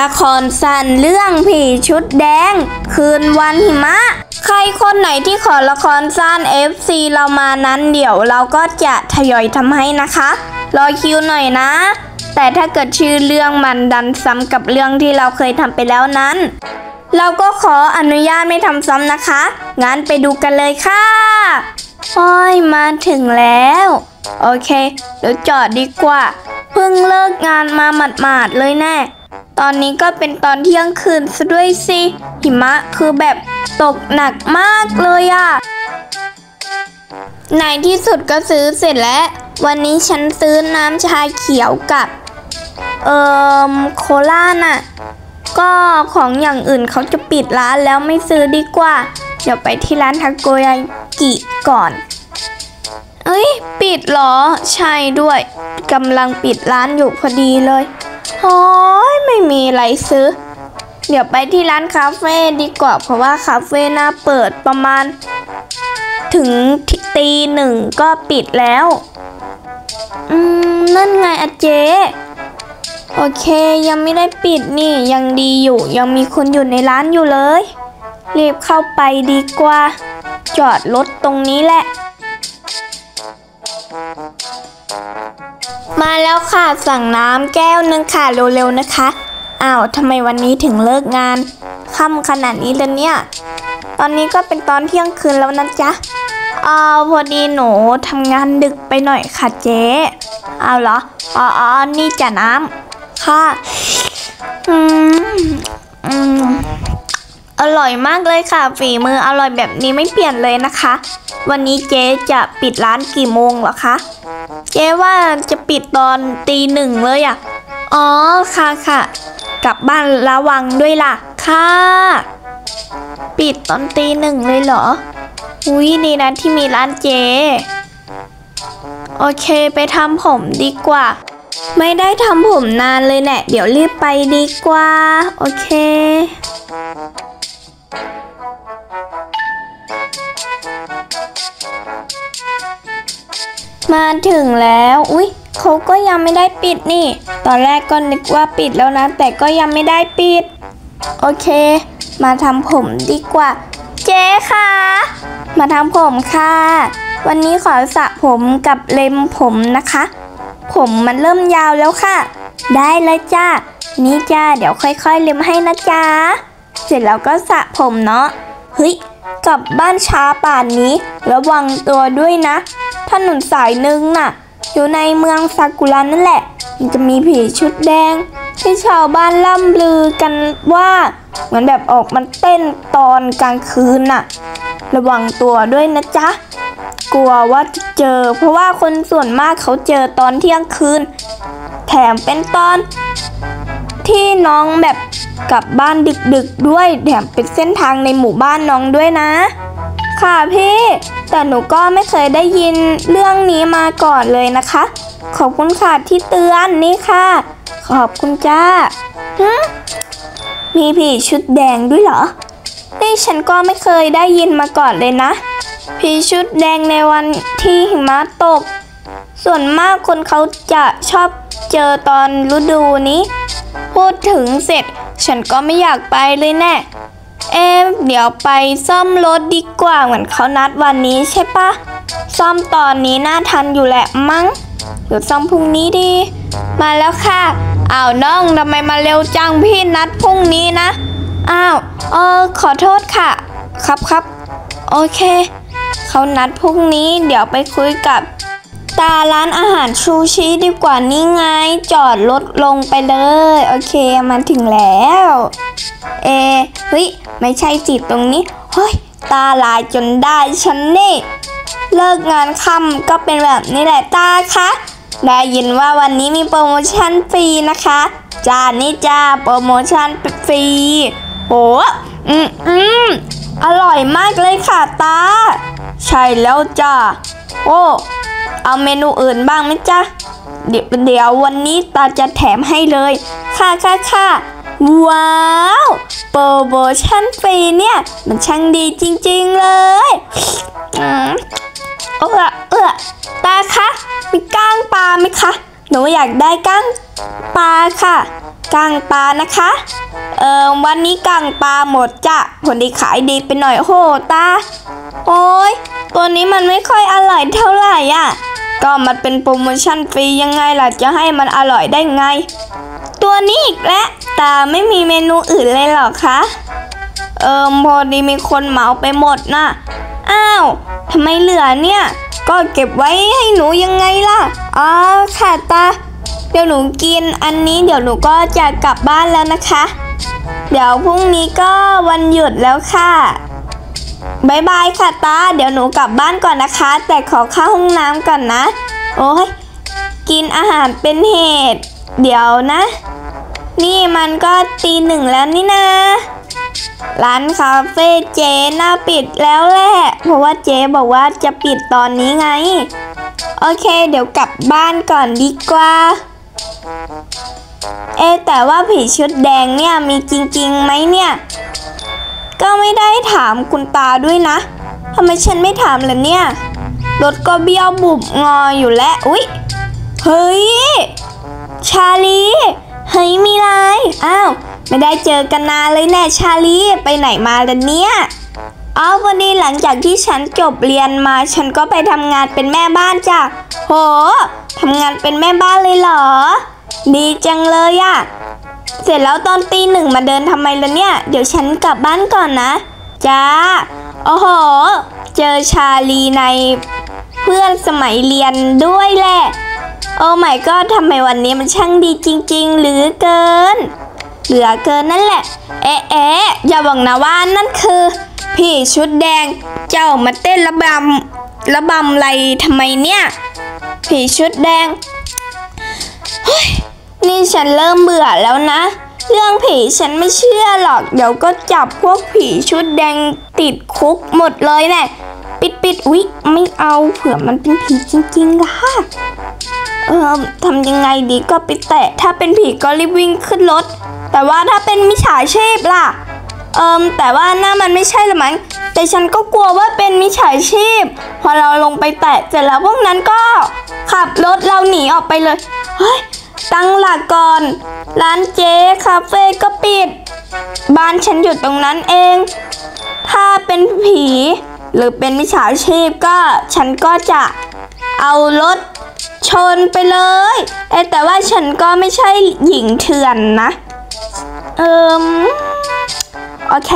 ละครสั้นเรื่องผีชุดแดง คืนวันหิมะ ใครคนไหนที่ขอละครสั้น FC เรามานั้นเดี๋ยวเราก็จะทยอยทำให้นะคะ รอคิวหน่อยนะ แต่ถ้าเกิดชื่อเรื่องมันดันซ้ำกับเรื่องที่เราเคยทำไปแล้วนั้น เราก็ขออนุญาตไม่ทำซ้ำนะคะ งั้นไปดูกันเลยค่ะโอ้ยมาถึงแล้ว โอเค เดี๋ยวจอดดีกว่า เพิ่งเลิกงานมาหมาดๆเลยแน่ ตอนนี้ก็เป็นตอนเที่ยงคืนซะด้วยสิหิมะคือแบบตกหนักมากเลยอะในที่สุดก็ซื้อเสร็จแล้ว วันนี้ฉันซื้อน้ำชาเขียวกับ เอ่อโคลาน่ะ ก็ของอย่างอื่นเขาจะปิดร้านแล้วไม่ซื้อดีกว่า เดี๋ยวไปที่ร้านทาโกยากิก่อน เอ้ย ปิดหรอ ใช่ด้วยกำลังปิดร้านอยู่พอดีเลย โอ้ยไม่มีอะไรซื้อ เดี๋ยวไปที่ร้านคาเฟ่ดีกว่า เพราะว่าคาเฟ่น่าเปิดประมาณ ถึงตีหนึ่งก็ปิดแล้ว อืม นั่นไงอะเจ โอเคยังไม่ได้ปิดนี่ยังดีอยู่ยังมีคนอยู่ในร้านอยู่เลย รีบเข้าไปดีกว่า จอดรถตรงนี้แหละ แล้วค่ะ สั่งน้ำแก้วหนึงค่ะเร็วๆนะคะ อ้าวทำไมวันนี้ถึงเลิกงานค่ำขนาดนี้เลยเนี่ย ตอนนี้ก็เป็นตอนเที่ยงคืนแล้วนะจ๊ะอ้าวพอดีหนูทำงานดึกไปหน่อยค่ะเจ๊อ้าวเหรออ๋ออนี่จ้ะน้ำค่ะอืมอืมอร่อยมากเลยค่ะ ฝีมืออร่อยแบบนี้ไม่เปลี่ยนเลยนะคะ วันนี้เจ๊จะปิดร้านกี่โมงหรอคะ เจ๊ว่าจะปิดตอนตีหนึ่งเลยอะ่ะ อ๋อค่ะค่ะ กลับบ้านระวังด้วยล่ะ ค่ะ ปิดตอนตีหนึ่งเลยเหรอ อุ้ยดีนะที่มีร้านเจ๊ โอเคไปทำผมดีกว่า ไม่ได้ทำผมนานเลยแหละเดี๋ยวรีบไปดีกว่า โอเค มาถึงแล้ว อุ๊ยเขาก็ยังไม่ได้ปิดนี่ ตอนแรกก็นึกว่าปิดแล้วนะ แต่ก็ยังไม่ได้ปิด โอเค มาทำผมดีกว่า เจ๊ค่ะ มาทำผมค่ะ วันนี้ขอสระผมกับเล็มผมนะคะ ผมมันเริ่มยาวแล้วค่ะ ได้เลยจ้า นี่จ้า เดี๋ยวค่อยๆเล็มให้นะจ๊ะเสร็จแล้วก็สระผมเนาะ เฮ้ย กลับบ้านช้าป่านนี้ ระวังตัวด้วยนะ ถนนสายหนึ่งน่ะ อยู่ในเมืองซากุระนั่นแหละ มันจะมีผีชุดแดง ที่ชาวบ้านล่ำลือกันว่าเหมือนแบบออกมันเต้นตอนกลางคืนน่ะ ระวังตัวด้วยนะจ๊ะ กลัวว่าจะเจอ เพราะว่าคนส่วนมากเขาเจอตอนเที่ยงคืน แถมเป็นตอนที่น้องแบบกลับบ้านดึกๆด้วย แถมเป็นเส้นทางในหมู่บ้านน้องด้วยนะ ค่ะพี่ แต่หนูก็ไม่เคยได้ยินเรื่องนี้มาก่อนเลยนะคะ ขอบคุณค่ะที่เตือนนี่ค่ะ ขอบคุณจ้าฮะมีผีชุดแดงด้วยเหรอ นี่ฉันก็ไม่เคยได้ยินมาก่อนเลยนะ ผีชุดแดงในวันที่หิมะตก ส่วนมากคนเขาจะชอบเจอตอนฤดูนี้ พูดถึงเสร็จ ฉันก็ไม่อยากไปเลยแน่ เอ๊ะเดี๋ยวไปซ่อมรถดีกว่าเหมือนเขานัดวันนี้ใช่ปะซ่อมตอนนี้น่าทันอยู่แหละมั้งเดี๋ยวซ่อมพรุ่งนี้ดี มาแล้วค่ะอ้าวน้องทำไมมาเร็วจังพี่นัดพรุ่งนี้นะอ้าวเออขอโทษค่ะ ครับครับโอเคเขานัดพรุ่งนี้เดี๋ยวไปคุยกับ ตาร้านอาหารชูชิดีกว่านี่ไงจอดรถลงไปเลย โอเคมาถึงแล้ว เอเฮ้ย ไม่ใช่จิตตรงนี้ เฮ้ย ตาลายจนได้ฉันนี่ เลิกงานค่ำก็เป็นแบบนี้แหละตาคะ ได้ยินว่าวันนี้มีโปรโมชั่นฟรีนะคะจ้านี่จ้าโปรโมชั่นฟรีโอ้อืมอืมอร่อยมากเลยค่ะตา ใช่แล้วจ้าโอ้เอาเมนูอื่นบ้างไหมจ๊ะเดี๋ยวเดี๋ยววันนี้ตาจะแถมให้เลย ค่ะค่ะค่ะ ว้าวโปรโมชั่นฟรีเนี่ย มันช่างดีจริงๆเลยอืมเออเออตาคะมีก้างปลาไหมคะ หนูอยากได้ก้างปลาค่ะก้างปลานะคะ เออวันนี้กั้งปลาหมดจ้ะพอดีขายดีไปหน่อยโหตา โอ้ยตัวนี้มันไม่ค่อยอร่อยเท่าไหร่อะ ก็มันเป็นโปรโมชั่นฟรียังไงล่ะจะให้มันอร่อยได้ไง ตัวนี้อีกแล้วตาไม่มีเมนูอื่นเลยหรอคะ เอิมพอดีมีคนเหมาไปหมดน่ะ อ้าวทำไมเหลือเนี่ย ก็เก็บไว้ให้หนูยังไงล่ะ อ๋อค่ะตา เดี๋ยวหนูกินอันนี้เดี๋ยวหนูก็จะกลับบ้านแล้วนะคะ เดี๋ยวพรุ่งนี้ก็วันหยุดแล้วค่ะบายบายค่ะตา เดี๋ยวหนูกลับบ้านก่อนนะคะ แต่ขอเข้าห้องน้ำก่อนนะ โอ้ย กินอาหารเป็นเหตุ เดี๋ยวนะ นี่มันก็ตีหนึ่งแล้วนี่นะ ร้านคาเฟ่เจ๊น่าปิดแล้วแหละ เพราะว่าเจ๊บอกว่าจะปิดตอนนี้ไง โอเค เดี๋ยวกลับบ้านก่อนดีกว่า เอแต่ว่าผีชุดแดงเนี่ยมีจริงๆไหมเนี่ย ก็ไม่ได้ถามคุณตาด้วยนะทำไมฉันไม่ถามล่ะเนี่ย รถก็เบี้ยวบุบงออยู่แล้วอุ๊ย เฮ้ย ชาลี เฮ้ยมีไรอ้าว ไม่ได้เจอกันนานเลยแน่ชาลีไปไหนมาล่ะเนี่ยเอาวันนี้หลังจากที่ฉันจบเรียนมา ฉันก็ไปทำงานเป็นแม่บ้านจ้ะ โหทำงานเป็นแม่บ้านเลยเหรอ ดีจังเลยอะเสร็จแล้วตอนตีหนึ่งมาเดินทำไมล่ะเนี่ย เดี๋ยวฉันกลับบ้านก่อนนะ จ้า โอ้โห เจอชาลีในเพื่อนสมัยเรียนด้วยแหละ โอ้ไม่ก็ทำไมวันนี้มันช่างดีจริง ๆหลือเกิน เหลือเกินนั่นแหละ เอ๊ะเอ๊ะอย่าบอกนะว่านั่นคือ พี่ชุดแดง เจ้ามาเต้นระบำระบำไรทำไมเนี่ย ผีชุดแดงเฮ้ยนี่ฉันเริ่มเบื่อแล้วนะ เรื่องผีฉันไม่เชื่อหรอก เดี๋ยวก็จับพวกผีชุดแดงติดคุกหมดเลยแน่ ปิดปิดอุ๊ยไม่เอาเผื่อมันเป็นผีจริงๆล่ะเออทำยังไงดีก็ไปแตะ ถ้าเป็นผีก็รีบวิ่งขึ้นรถ แต่ว่าถ้าเป็นมิจฉาชีพล่ะ เอิมแต่ว่าหน้ามันไม่ใช่หรือมั้งแต่ฉันก็กลัวว่าเป็นมิจฉาชีพ พอเราลงไปแตะเสร็จแล้วพวกนั้นก็ ขับรถเราหนีออกไปเลยเฮ้ยตั้งหลักก่อน ร้านเจ๊คาเฟ่ก็ปิด บ้านฉันอยู่ตรงนั้นเอง ถ้าเป็นผี หรือเป็นมิจฉาชีพก็ฉันก็จะเอารถชนไปเลยเอแต่ว่าฉันก็ไม่ใช่หญิงเถื่อนนะ เอิมโอเค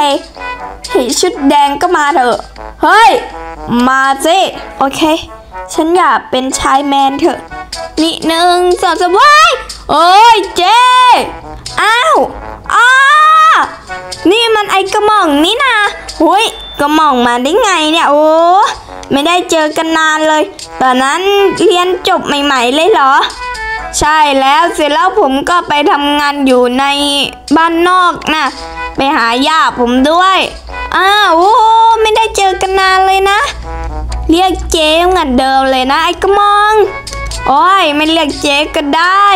ผีชุดแดงก็มาเถอะ เฮ้ย มาสิโอเค ฉันอยากเป็นชายแมนเถอะ นี่หนึ่งสองสามว้ายโอ้ยเจ๊อ้าวอ้านี่มันไอกระหม่องนี่นะหุยกระหม่องมาได้ไงเนี่ยโอ้ไม่ได้เจอกันนานเลย ตอนนั้นเรียนจบใหม่ ๆ เลยเหรอ ใช่แล้วเสร็จแล้วผมก็ไปทำงานอยู่ในบ้านนอกนะไปหาย่าผมด้วย อ้าวโอ้ไม่ได้เจอกันนานเลยนะ เรียกเจ๊เหมือนเดิมเลยนะไอ้กระมอง โอ้ยไม่เรียกเจ๊ก็ได้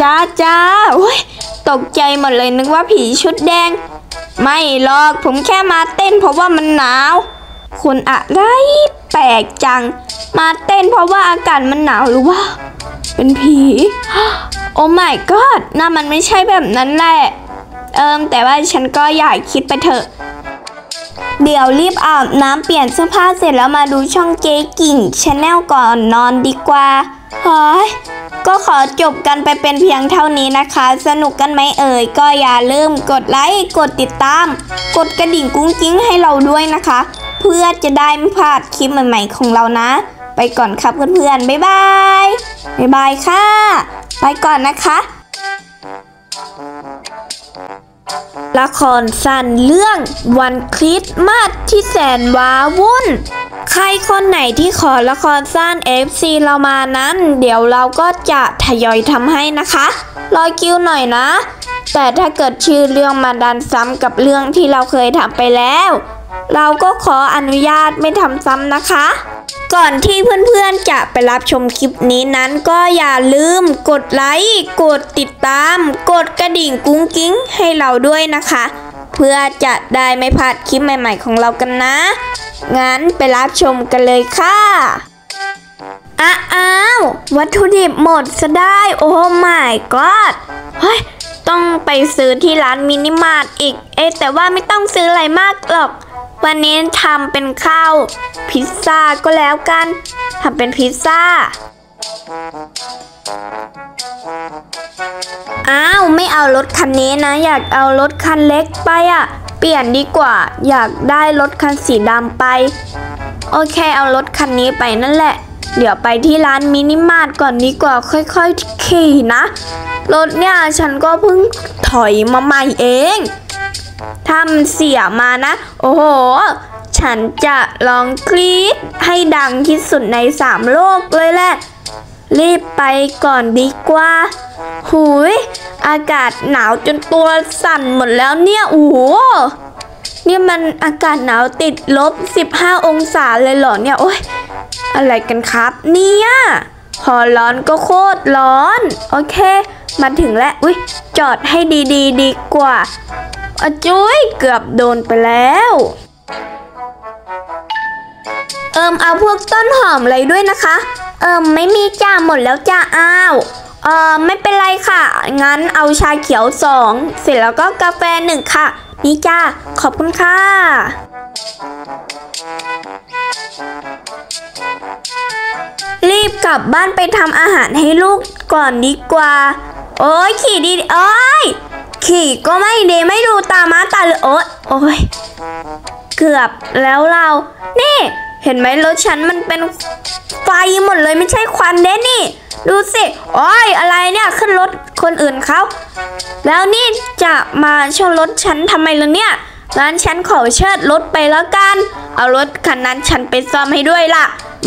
จ้าจ้าโอ้ยตกใจหมดเลยนึกว่าผีชุดแดง ไม่หรอกผมแค่มาเต้นเพราะว่ามันหนาว คนอะไรแปลกจัง มาเต้นเพราะว่าอากาศมันหนาวหรือว่า เป็นผีโอ้ my god น่ามันไม่ใช่แบบนั้นแหละ เอิมแต่ว่าฉันก็อยากคิดไปเถอะ เดี๋ยวรีบอาบน้ำเปลี่ยนเสื้อผ้าเสร็จแล้วมาดูช่องเจ๊กิ่ง Channel ก่อนนอนดีกว่า ฮ้ยก็ขอจบกันไปเป็นเพียงเท่านี้นะคะ สนุกกันไหมเอ่ย ก็อย่าลืมกดไลค์ กดติดตาม กดกระดิ่งกุ้งกิ้งให้เราด้วยนะคะ เพื่อจะได้ไม่พลาดคลิปใหม่ ๆ ของเรานะ ไปก่อนครับเพื่อนๆ บ๊ายบาย บ๊ายบายค่ะ ไปก่อนนะคะ ละครสั้นเรื่องวันคริสต์มาสที่แสนว้าวุ่น ใครคนไหนที่ขอละครสั้น FC เรามานั้น เดี๋ยวเราก็จะทยอยทำให้นะคะ รอคิวหน่อยนะ แต่ถ้าเกิดชื่อเรื่องมาดันซ้ำกับเรื่องที่เราเคยทำไปแล้ว เราก็ขออนุญาตไม่ทำซ้ำนะคะ ก่อนที่เพื่อนๆจะไปรับชมคลิปนี้นั้นก็อย่าลืมกดไลค์ กดติดตาม กดกระดิ่งกุ้งกิ้งให้เราด้วยนะคะ เพื่อจะได้ไม่พลาดคลิปใหม่ๆของเรากันนะ งั้นไปรับชมกันเลยค่ะอ้าว วัตถุดิบหมดซะได้ โอ้ my god เฮ้ย ต้องไปซื้อที่ร้านมินิมาร์ทอีก เอ๊แต่ว่าไม่ต้องซื้ออะไรมากหรอก วันนี้ทำเป็นข้าวพิซซ่าก็แล้วกันทำเป็นพิซซ่า อ้าว ไม่เอารถคันนี้นะ อยากเอารถคันเล็กไปอะ่ะ เปลี่ยนดีกว่า อยากได้รถคันสีดำไป โอเค เอารถคันนี้ไปนั่นแหละ เดี๋ยวไปที่ร้านมินิมาร์ทก่อนดีกว่าค่อยๆขี่นะ รถเนี่ยฉันก็เพิ่งถอยมาใหม่เองถ้ามันเสียมานะ โอ้โห ฉันจะลองกรี๊ดให้ดังที่สุดในสามโลกเลยแหละ รีบไปก่อนดีกว่า หุย อากาศหนาวจนตัวสั่นหมดแล้วเนี่ย โอ้โห นี่มันอากาศหนาวติดลบ 15 องศาเลยเหรอเนี่ย โอ้ยอะไรกันครับ เนี่ยพอร้อนก็โคตรร้อน โอเค มาถึงแล้ว อุ้ยจอดให้ดีๆดีกว่าอจุ้ยเกือบโดนไปแล้ว เอิมเอาพวกต้นหอมอะไรด้วยนะคะ เอิมไม่มีจ้าหมดแล้วจ้าอ้าว เออไม่เป็นไรค่ะ งั้นเอาชาเขียวสองเสร็จแล้วก็กาแฟหนึ่งค่ะ นี่จ้าขอบคุณค่ะ รีบกลับบ้านไปทำอาหารให้ลูกก่อนดีกว่า โอ้ยขี่ดีโอ้ยขี่ก็ไม่ดีไม่ดูตามาตาเลยโอ๊ยโอ้ยเกือบแล้วเรา นี่ เห็นไหมรถฉันมันเป็นไฟหมดเลยไม่ใช่ควันเด้นี่ ดูสิ โอ้ยอะไรเนี่ยขึ้นรถคนอื่นเขาแล้วนี่จะมาชนรถฉันทำไมล่ะเนี่ยงั้นฉันขอเชิดรถไปแล้วกัน เอารถคันนั้นฉันไปซ่อมให้ด้วยล่ะ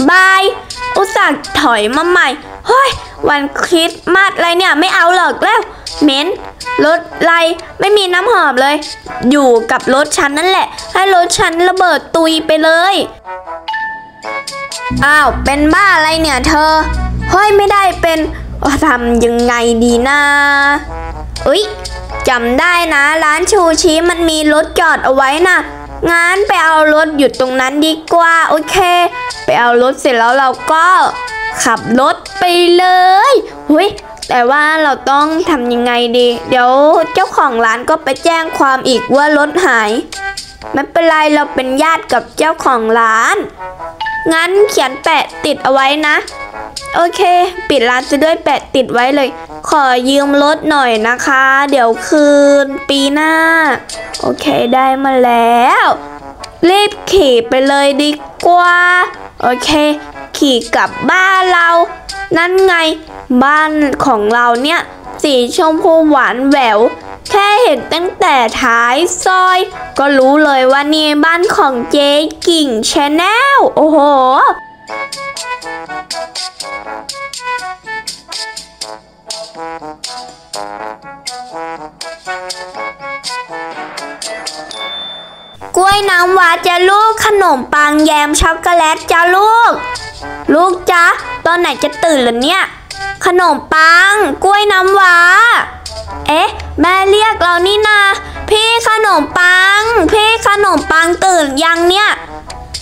บาย อุตส่าห์ถอยมาใหม่ เฮ้ย วันคริสต์มาสอะไรเนี่ยไม่เอาหรอกแล้วเหม็นรถไรไม่มีน้ำหอมเลย อยู่กับรถฉันนั่นแหละ ให้รถฉันระเบิดตุยไปเลย อ้าว เป็นบ้าอะไรเนี่ยเธอ เฮ้ยไม่ได้เป็นทำยังไงดีนะเอุ๊ยจำได้นะ ร้านชูชีมันมีรถจอดเอาไว้นะงั้นไปเอารถอยู่ตรงนั้นดีกว่า โอเค ไปเอารถเสร็จแล้วเราก็ขับรถไปเลยหุยแต่ว่าเราต้องทำยังไงดี เดี๋ยวเจ้าของร้านก็ไปแจ้งความอีกว่ารถหาย ไม่เป็นไรเราเป็นญาติกับเจ้าของร้าน งั้นเขียนแปะติดเอาไว้นะ โอเค ปิดร้านจะด้วยแปะติดไว้เลย ขอยืมรถหน่อยนะคะ เดี๋ยวคืนปีหน้า โอเคได้มาแล้ว รีบขี่ไปเลยดีกว่า โอเค ขี่กลับบ้านเรา นั่นไงบ้านของเราเนี่ย สีชมพูหวานแหวว แค่เห็นตั้งแต่ท้ายซอย ก็รู้เลยว่านี่บ้านของเจ๊กิ่ง Channel โอ้โหกล้วยน้ำว้าจะลูกขนมปังแยมช็อกโกแลตจ้าลูก ลูกจ๊ะตอนไหนจะตื่นล่ะเนี่ย ขนมปัง กล้วยน้ำว้า เอ๊ะ แม่เรียกเรานี่นา พี่ขนมปัง พี่ขนมปังตื่นยังเนี่ย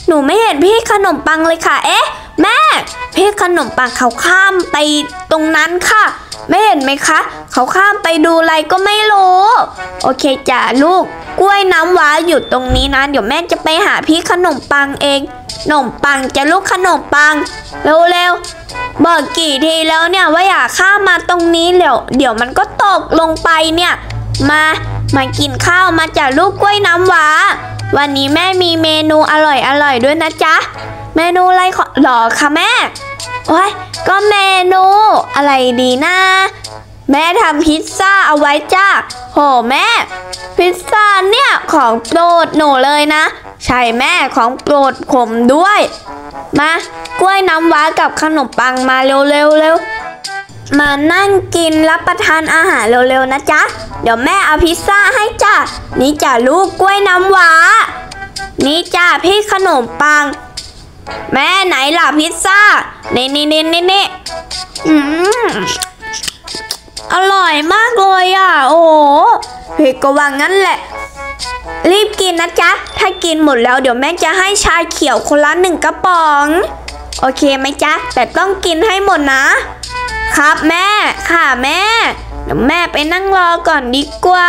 หนูไม่เห็นพี่ขนมปังเลยค่ะ เอ๊ะ แม่ พี่ขนมปังเขาข้ามไปตรงนั้นค่ะ ไม่เห็นไหมคะ เขาข้ามไปดูอะไรก็ไม่รู้ โอเคจ้ะลูก กล้วยน้ำว้าอยู่ตรงนี้นะ เดี๋ยวแม่จะไปหาพี่ขนมปังเอง ขนมปังจะลูกขนมปัง เร็วๆ บอกกี่ทีแล้วเนี่ยว่าอย่าข้ามมาตรงนี้เดี๋ยวเดี๋ยวมันก็ตกลงไปเนี่ย มา มากินข้าวมาจากลูกกล้วยน้ำว้า วันนี้แม่มีเมนูอร่อยอร่อยๆด้วยนะจ๊ะ เมนูอะไรขอหรอคะแม่ โอ้ย ก็เมนูอะไรดีนะ แม่ทำพิซซ่าเอาไว้จ้าโหแม่ พิซซ่าเนี่ยของโปรดหนูเลยนะ ใช่แม่ของโปรดผมด้วย มากล้วยน้ำว้ากับขนมปังมาเร็วๆเร็วมานั่งกินรับประทานอาหารเร็วๆนะจ๊ะ เดี๋ยวแม่เอาพิซซ่าให้จ้ะ นี่จ้ะลูกกล้วยน้ำว้า นี่จ้ะพี่ขนมปัง แม่ไหนล่ะพิซซ่าเนี่นี่นี่นี่นี่อร่อยมากเลยอะ โอ้โหเฮ้ยก็ว่างั้นแหละ รีบกินนะจ๊ะ ถ้ากินหมดแล้วเดี๋ยวแม่จะให้ชาเขียวคนละหนึ่งกระป๋อง โอเคไหมจ๊ะ แต่ต้องกินให้หมดนะ ครับแม่ ค่ะแม่ เดี๋ยวแม่ไปนั่งรอก่อนดีกว่า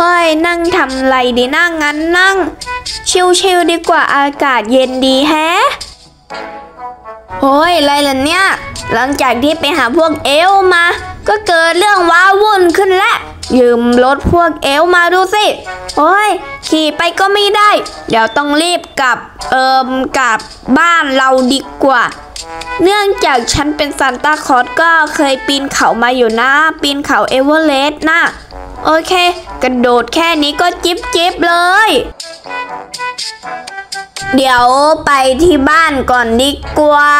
เฮ้ยนั่งทำไรดีนั่งงั้นนั่ง ชิวๆดีกว่าอากาศเย็นดีแฮะโอ้ยอะไรล่ะเนี่ย หลังจากที่ไปหาพวกเอลมา ก็เกิดเรื่องว้าวุ่นขึ้นแล้ยืมรถพวกเอลมาดูสิโอ้ย ขี่ไปก็ไม่ได้ เดี๋ยวต้องรีบกลับ เอิมกลับบ้านเราดีกว่า เนื่องจากฉันเป็นซานตาคลอสก็เคยปีนเขามาอยู่นะ ปีนเขาเอเวอเรสต์นะ โอเค กระโดดแค่นี้ก็จิ๊บจิ๊บเลย เดี๋ยวไปที่บ้านก่อนดีกว่า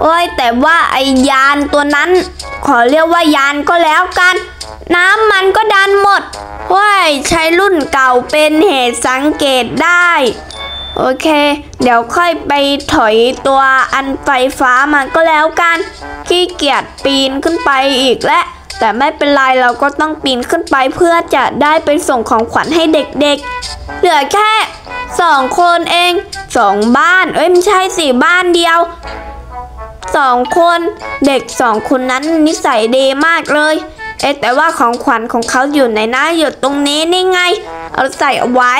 โอ้ยแต่ว่าไอยานตัวนั้น ขอเรียกว่ายานก็แล้วกัน น้ำมันก็ดันหมดโอ้ยใช้รุ่นเก่าเป็นเหตุสังเกตได้ โอเค เดี๋ยวค่อยไปถอยตัวอันไฟฟ้ามาก็แล้วกัน ขี้เกียจปีนขึ้นไปอีกและ แต่ไม่เป็นไรเราก็ต้องปีนขึ้นไปเพื่อจะได้ไปส่งของขวัญให้เด็กๆ เหลือแค่สองคนเองสองบ้าน เอ้ยไม่ใช่สี่บ้านเดียวสองคนเด็กสองคนนั้นนิสัยดีมากเลย เอ๊แต่ว่าของขวัญของเขาอยู่ไหนนะอยู่ตรงนี้นี่ไง เอาใส่เอาไว้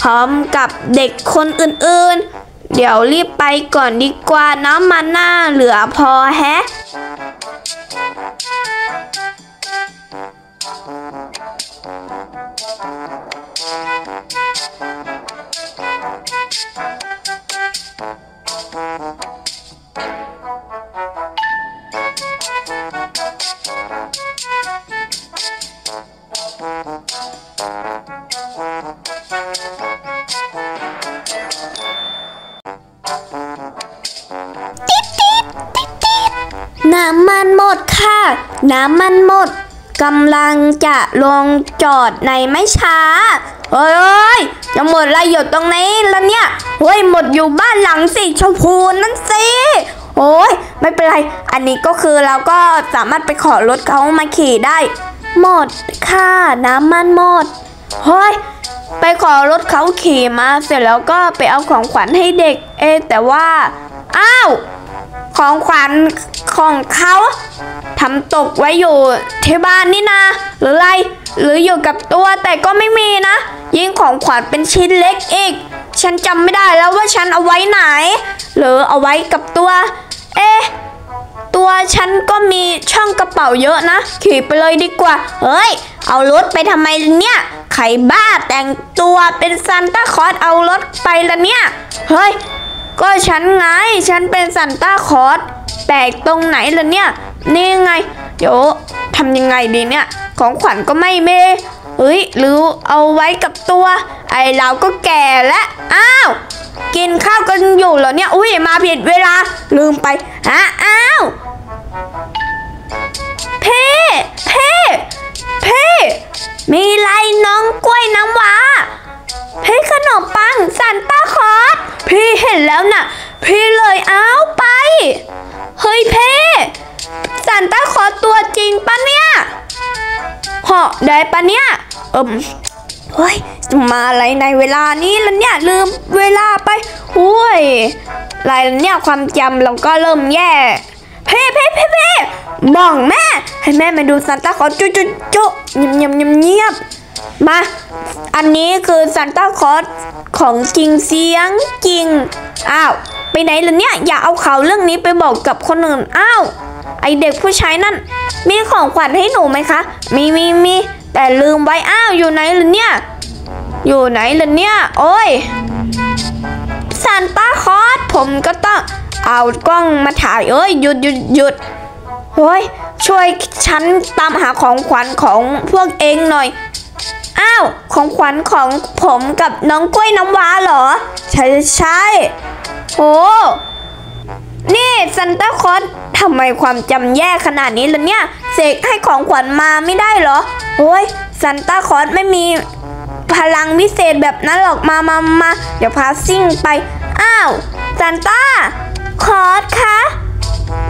พร้อมกับเด็กคนอื่นๆ เดี๋ยวรีบไปก่อนดีกว่าน้ำมันหน้าเหลือพอแฮะ น้ำมันหมดกำลังจะลงจอดในไม่ช้าเฮ้ยยจะหมดอะไรอยู่ตรงนี้แล้วเนี่ยเฮ้ยหมดอยู่บ้านหลังสีชมพูนั่นสิโอ้ยไม่เป็นไร อันนี้ก็คือเราก็สามารถไปขอรถเขามาขี่ได้ หมดค่ะน้ำมันหมดเฮ้ยไปขอรถเขาขี่มาเสร็จแล้วก็ไปเอาของขวัญให้เด็ก เอแต่ว่า อ้าว ของขวัญของเขา ทำตกไว้อยู่ที่บ้านนี่นะ หรืออะไรหรืออยู่กับตัวแต่ก็ไม่มีนะ ยิ่งของขวัญเป็นชิ้นเล็กอีก ฉันจำไม่ได้แล้วว่าฉันเอาไว้ไหน หรือเอาไว้กับตัว เอ๊ะตัวฉันก็มีช่องกระเป๋าเยอะนะ ขี่ไปเลยดีกว่า เฮ้ย เอารถไปทำไมเนี่ยใครบ้าแต่งตัวเป็นซันต้าคอสเอารถไปละเนี่ย เฮ้ย ก็ฉันไง ฉันเป็นซันต้าคอสแปลกตรงไหนล่ะเนี่ย นี่ไง เดี๋ยวทำยังไงดีเนี่ย ของขวัญก็ไม่เมเฮ้ยหรือเอาไว้กับตัว ไอเราก็แก่แล้วอ้าวกินข้าวกันอยู่เหรอเนี่ย อุ้ยมาผิดเวลาลืมไปฮะอ้าวเพ่เพ่เพ่มีไรน้องกล้วยน้ำว้าเพ่ขนมปังซันต้าคอสพี่เห็นแล้วน่ะ พี่เลยเอาไป เฮ้ยเพ่ ซันต้าคอตัวจริงปะเนี่ยเหาะได้ปะเนี่ยเอิมเฮ้ยจะมาอะไรในเวลานี้ล่ะเนี่ยลืมเวลาไปโอ้ยอะไรล่ะเนี่ยความจำเราก็เริ่มแย่เพ่เพ่เพ่เพ่บอกแม่ ให้แม่มาดูซานต้าคอจุ๊จุ๊จุ๊เงียบเงียบเงียบเงียบมา อันนี้คือซานต้าคอสของจริงเสียงจริง อ้าว ไปไหนล่ะเนี่ย อย่าเอาเขาเรื่องนี้ไปบอกกับคนอื่น อ้าว อเด็กผู้ชายนั่น มีของขวัญให้หนูไหมคะ มีมีมี แต่ลืมไว้อ้าวอยู่ไหนล่ะเนี่ย อยู่ไหนล่ะเนี่ย โอ้ยซานต้าคอสผมก็ต้องเอากล้องมาถ่ายเอ้ยหยุดหยุดหยุดเฮ้ยช่วยฉันตามหาของขวัญของพวกเองหน่อย อ้าว ของขวัญของผมกับน้องกล้วยน้ำว้าเหรอ ใช่ใช่โอ้ นี่ซันต้าคลอสทำไมความจำแย่ขนาดนี้ล่ะเนี่ย เสกให้ของขวัญมาไม่ได้เหรอโอ้ยซันต้าคลอสไม่มีพลังวิเศษแบบนั้นหรอกมามามาเดี๋ยวพาซิ่งไป อ้าวซันต้าคอร์สคะ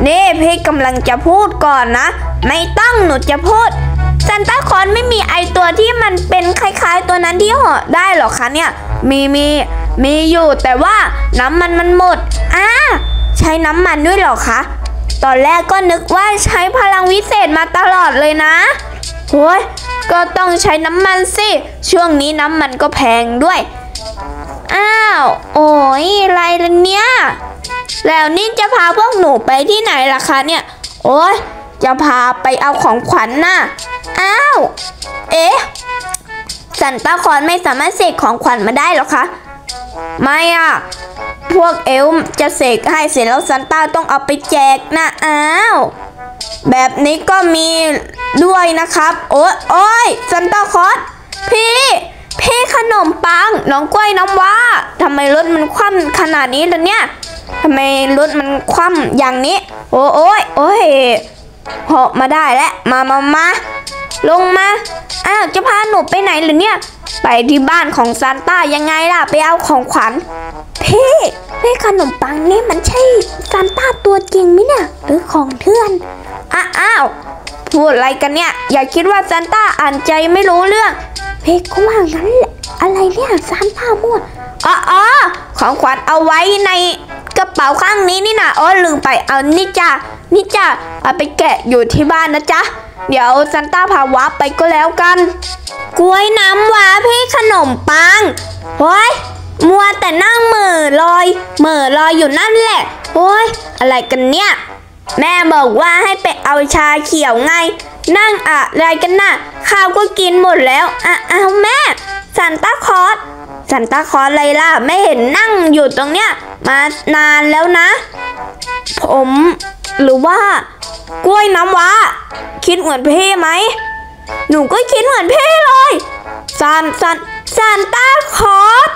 นี่พี่กำลังจะพูดก่อนนะ ไม่ต้องหนูจะพูดซันต้าคอร์สไม่มีไอตัวที่มันเป็นคล้ายๆ ตัวนั้นที่หาะได้หรอคะเนี่ย มีมีมีอยู่แต่ว่าน้ำมันมันหมด อ่า ใช้น้ำมันด้วยหรอคะ ตอนแรกก็นึกว่าใช้พลังวิเศษมาตลอดเลยนะโอ้ยก็ต้องใช้น้ำมันสิ ช่วงนี้น้ำมันก็แพงด้วย อ้าว โอ้ยอะไรล่ะเนี่ย แล้วนี่จะพาพวกหนูไปที่ไหนล่ะคะเนี่ย โอ้ยจะพาไปเอาของขวัญน่ะ อ้าว เอ๊ะ สันตาคอนไม่สามารถเสกของขวัญมาได้หรอคะ ไม่อะ พวกเอลจะเสกให้เสร็จแล้วซันต้าต้องเอาไปแจกนะอ้าวแบบนี้ก็มีด้วยนะครับ โอ้ยโอ้ยซันต้าคอสพี่ พี่ขนมปัง น้องกล้วยน้ำว้าทำไมรถมันคว่ำขนาดนี้ล่ะเนี่ยทำไมรถมันคว่ำอย่างนี้ โอ้โอ้ยโอ้ยเหาะมาได้แล้วมามามาลงมา อ้าว จะพาหนูไปไหนเหรือเนี่ย ไปที่บ้านของซานต้ายังไงล่ะ ไปเอาของขวัญ พี่พี่ขนมปังนี่มันใช่ซานต้าตัวจริงไหมเนี่ย หรือของเพื่อนอะอ้าวพูดอะไรกันเนี่ย อย่าคิดว่าซานต้าอ่านใจไม่รู้เรื่อง พี่ก็ว่างั้นแหละ อะไรเนี่ยซานต้ามั่วอ๋ออ๋อของขวัญเอาไว้ในกระเป๋าข้างนี้นี่นะอ๋อลืมไป เอานี่จ้ะนี่จ้ะเอาไปแกะอยู่ที่บ้านนะจ๊ะ เดี๋ยวซันต้าพาวาไปก็แล้วกัน กล้วยน้ำว้าพี่ขนมปังโอ้ยมัวแต่นั่งเหม่อลอยเหม่อลอยอยู่นั่นแหละโอ้ยอะไรกันเนี่ย แม่บอกว่าให้ไปเอาชาเขียวไง นั่งอะไรกันน่ะ ข้าวก็กินหมดแล้วอะเอาแม่ซานตาคลอสซานตาคลอสอะไรล่ะไม่เห็นนั่งอยู่ตรงเนี้ยมานานแล้วนะ ผมหรือว่ากล้วยน้ำว้า คิดเหมือนพี่ไหม หนูก็คิดเหมือนพี่เลยซานซานซานตาคอส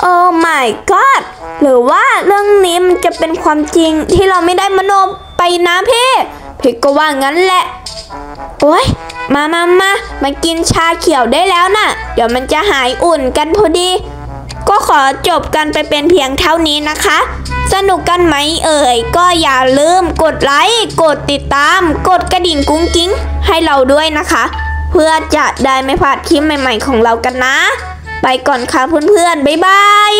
โอ้ my god หรือว่าเรื่องนี้มันจะเป็นความจริงที่เราไม่ได้มโนไปนะพี่พี่ก็ว่างั้นแหละ โอ้ยมามามามากินชาเขียวได้แล้วน่ะ เดี๋ยวมันจะหายอุ่นกันพอดี ก็ขอจบกันไปเป็นเพียงเท่านี้นะคะ สนุกกันไหมเอ่ย ก็อย่าลืมกดไลค์ กดติดตาม กดกระดิ่งกุ้งกิ้ง ให้เราด้วยนะคะ เพื่อจะได้ไม่พลาดคลิปใหม่ ๆ ของเรากันนะ ไปก่อนค่ะเพื่อนๆ บ๊ายบาย